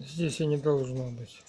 Здесь и не должно быть.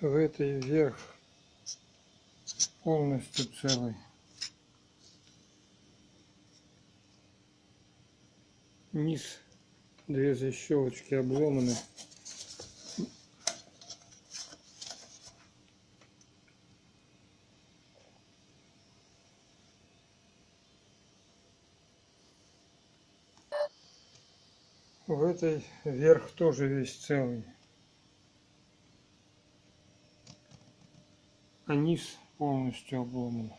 В этой верх полностью целый. Низ две защелочки обломаны. В этой верх тоже весь целый. Низ полностью обломан